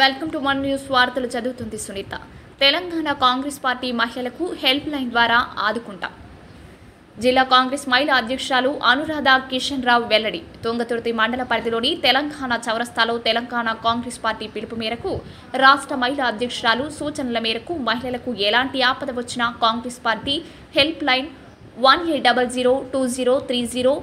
Welcome to one news వార్తలు చదువుతుంది Sunitha. Telangana Congress party మహిళలకు హెల్ప్ లైన్ ద్వారా ఆదుకుంటాం. జిల్లా కాంగ్రెస్ మహిళా అధ్యక్షురాలు అనురాధ కిషన్ రావు వెల్లడి. తుంగతుర్తి మండల పరిధిలోని తెలంగాణ చౌరస్తాలో తెలంగాణ కాంగ్రెస్ పార్టీ పిలుపు మేరకు రాష్ట్ర మహిళా అధ్యక్షురాలు సూచనల మేరకు మహిళలకు ఎలాంటి ఆపద వచ్చినా Congress party help line one eight double zero two zero three zero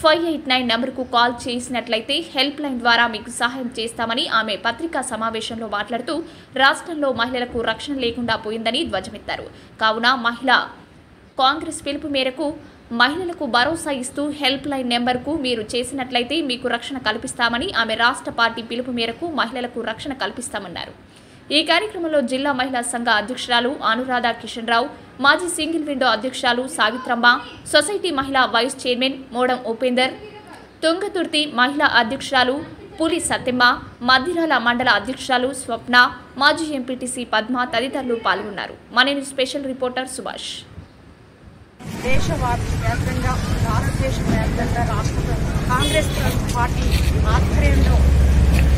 five eight nine నెంబర్కు కాల్ చేసినట్లయితే హెల్ప్ లైన్ ద్వారా మీకు సహాయం చేస్తామని ఆమె పత్రికా సమావేశంలో మాట్లాడుతూ రాష్ట్రంలో మహిళలకు రక్షణ లేకుండా పోయిందని ధ్వజమెత్తారు. కావున మహిళ కాంగ్రెస్ పిలుపు మేరకు మహిళలకు భరోసా ఇస్తూ హెల్ప్ లైన్ నెంబర్కు మీరు చేసినట్లయితే మీకు రక్షణ కల్పిస్తామని ఆమె రాష్ట్ర పార్టీ పిలుపు మేరకు మహిళలకు రక్షణ కల్పిస్తామన్నారు. ఈ కార్యక్రమంలో జిల్లా మహిళా సంఘ అధ్యక్షురాలు అనురాధ కిషన్ రావు మాజీ సింగిల్ విండో అధ్యక్షులు సావిత్రమ్మ సొసైటీ మహిళా వైస్ చైర్మన్ మోడం ఉపేందర్ తుంగతుర్తి మహిళా అధ్యక్షురాలు పులి సత్యమ్మ మధ్యరాల మండల అధ్యక్షురాలు స్వప్న మాజీ ఎంపీటీసీ పద్మ తదితరులు పాల్గొన్నారు. మన స్పెషల్ రిపోర్టర్ సుభాష్. దేశవ్యాప్తంగా భారతదేశ వ్యాప్తంగా రాష్ట్ర కాంగ్రెస్ పార్టీ ఆధ్వర్యంలో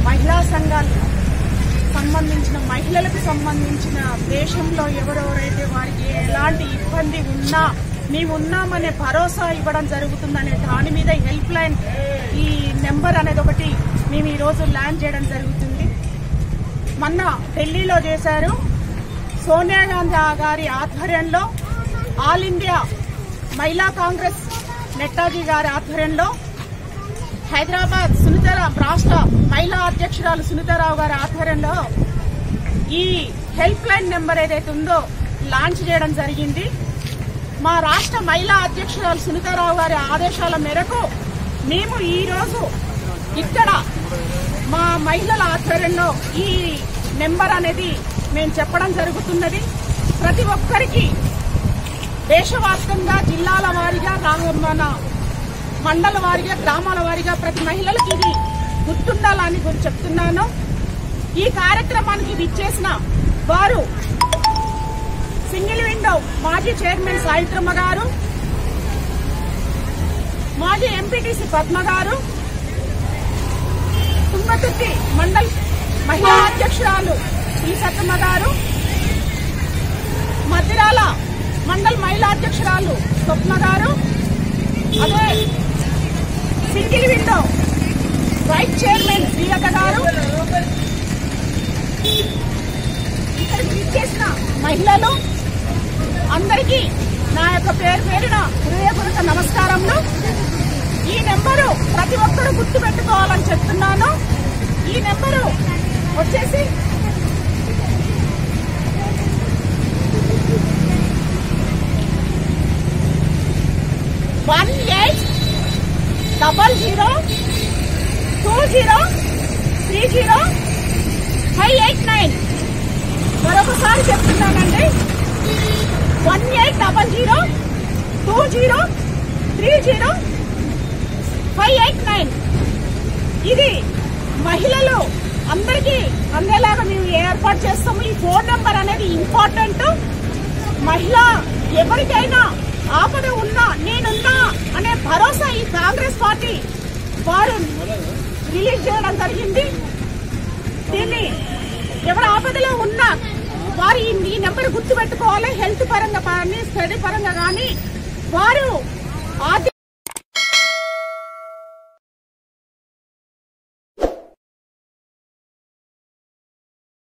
మహిళా సంఘాలు సంబంధించిన మహిళలకు సంబంధించిన దేశంలో ఎవరెవరైతే వారికి ఎలాంటి ఇబ్బంది ఉన్నా మేము ఉన్నామనే భరోసా ఇవ్వడం జరుగుతుందనే దాని మీద హెల్ప్ లైన్ ఈ నెంబర్ అనేది ఒకటి మేము ఈరోజు ల్యాండ్ చేయడం జరుగుతుంది. మొన్న ఢిల్లీలో చేశారు. సోనియా గాంధీ గారి ఆధ్వర్యంలో ఆల్ ఇండియా మహిళా కాంగ్రెస్ నెట్టాజీ గారి ఆధ్వర్యంలో హైదరాబాద్ సునీతారావు రాష్ట్ర మహిళా అధ్యక్షురాలు సునీతారావు గారి ఆధ్వర్యంలో ఈ హెల్ప్ లైన్ నెంబర్ ఏదైతే ఉందో లాంచ్ చేయడం జరిగింది. మా రాష్ట్ర మహిళా అధ్యక్షురాలు సునీతారావు గారి ఆదేశాల మేరకు మేము ఈరోజు ఇక్కడ మా మహిళల ఆధ్వర్యంలో ఈ నెంబర్ అనేది మేము చెప్పడం జరుగుతున్నది. ప్రతి ఒక్కరికి దేశవ్యాప్తంగా జిల్లాల వారీగా మన మండల వారిగా గ్రామాల వారిగా ప్రతి మహిళలకు ఇది గుర్తుండాలని గురి చెప్తున్నాను. ఈ కార్యక్రమానికి విచ్చేసిన వారు సింగిల్ విండో మాజీ చైర్మన్ సాయిత్రమ్మ గారు మాజీ ఎంపీటీసీ పద్మ గారు తుంగతుర్తి మండల్ మహిళా అధ్యక్షురాలు ఈ సత్తమ్మ గారు మధ్యరాల మండల్ మహిళా అధ్యక్షురాలు స్వప్న గారు అదే single window vice chairman Srilatha garu. ఇక్కడికి చేసిన మహిళలు అందరికీ నా యొక్క పేరు పేరున హృదయపూర్వక నమస్కారములు. ఈ నెంబరు ప్రతి ఒక్కరూ గుర్తు పెట్టుకోవాలని చెప్తున్నాను. ఈ నెంబరు వచ్చేసి one eight double zero two zero three zero five eight nine. మరొకసారి చెప్తున్నానండి. One eight double zero two zero three zero five eight nine. ఇది మహిళలు అందరికీ అందేలాగా మేము ఏర్పాటు చేస్తాము. ఈ ఫోన్ నెంబర్ అనేది ఇంపార్టెంట్. మహిళ ఎవరికైనా ఆపద ఉన్నా నేను అనే భరోసా ఈ కాంగ్రెస్ పార్టీ వారు రిలీజ్ చేయడం జరిగింది. దీన్ని ఎవరు ఆపదలో ఉన్నా వారు ఈ నెంబర్ గుర్తు పెట్టుకోవాలి హెల్త్ పరంగా కానీ స్టడీ పరంగా కానీ వారు ఆర్థిక